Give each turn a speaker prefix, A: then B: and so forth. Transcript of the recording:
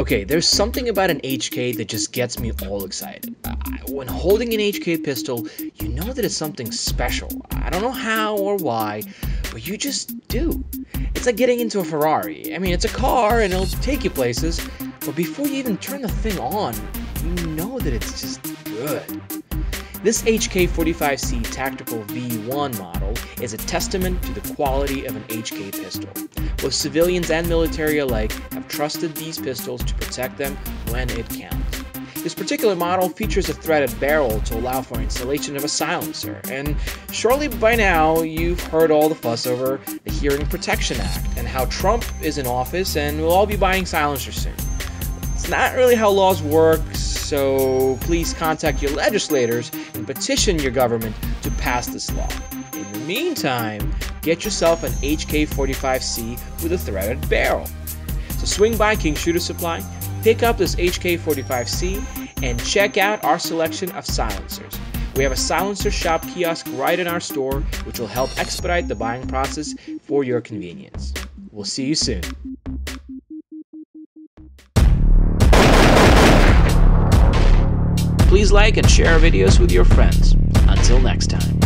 A: Okay, there's something about an HK that just gets me all excited. Uh, when holding an HK pistol, you know that it's something special. I don't know how or why, but you just do. It's like getting into a Ferrari. I mean, it's a car and it'll take you places, but before you even turn the thing on, you know that it's just good. This HK45C Tactical V1 model is a testament to the quality of an HK pistol. Both civilians and military alike have trusted these pistols to protect them when it counts. This particular model features a threaded barrel to allow for installation of a silencer, and surely by now you've heard all the fuss over the Hearing Protection Act and how Trump is in office and we'll all be buying silencers soon. It's not really how laws work, so please contact your legislators and petition your government to pass this law. In the meantime, get yourself an HK45C with a threaded barrel. So swing by King Shooter Supply, pick up this HK45C, and check out our selection of silencers. We have a silencer shop kiosk right in our store, which will help expedite the buying process for your convenience. We'll see you soon. Please like and share our videos with your friends. Until next time.